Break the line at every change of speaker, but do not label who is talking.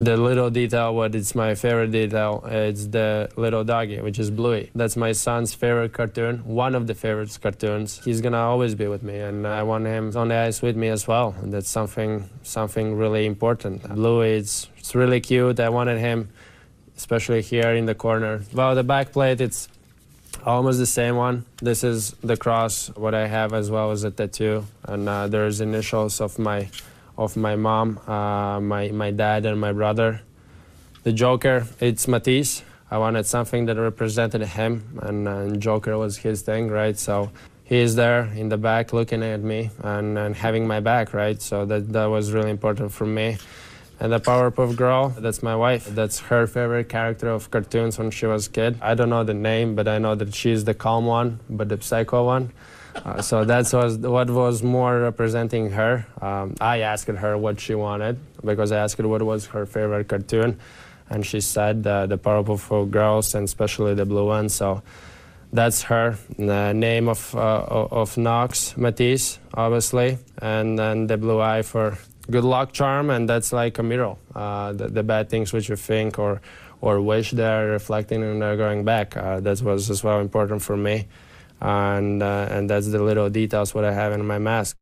The little detail, what is my favorite detail, it's the little doggy, which is Bluey. That's my son's favorite cartoon, one of the favorite cartoons. He's gonna always be with me, and I want him on the ice with me as well. And that's something, something really important. Bluey, it's, it's really cute. I wanted him, especially here in the corner. Well, the back plate, it's almost the same one. This is the cross, what I have as well as a tattoo, and uh, there's initials of my of my mom, uh, my, my dad, and my brother. The Joker, it's Matiss. I wanted something that represented him, and, and Joker was his thing, right? So he is there in the back looking at me and, and having my back, right? So that, that was really important for me. And the Powerpuff Girl, that's my wife. That's her favorite character of cartoons when she was a kid. I don't know the name, but I know that she's the calm one, but the psycho one. Uh, so that was what was more representing her. Um, I asked her what she wanted because I asked her what was her favorite cartoon, and she said uh, the Powerpuff Girls and especially the blue one. So that's her. The name of uh, of Knox Matiss, obviously, and then the blue eye for good luck charm, and that's like a mirror. Uh, the, the, bad things which you think or or wish they're reflecting and they're going back. Uh, that was as well important for me and uh, and that's the little details what I have in my mask.